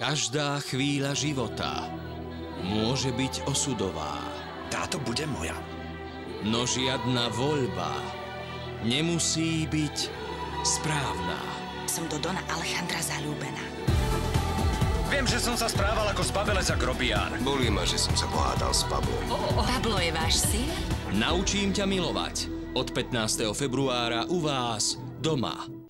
Každá chvíľa života môže byť osudová. Táto bude moja. No žiadna voľba nemusí byť správna. Som do Dona Alejandra zalúbená. Viem, že som sa správal ako zbabelec a grobián. Bolí ma, že som sa pohádal s Pablom. Oh, oh. Pablo je váš syn? Naučím ťa milovať. Od 15. februára u vás doma.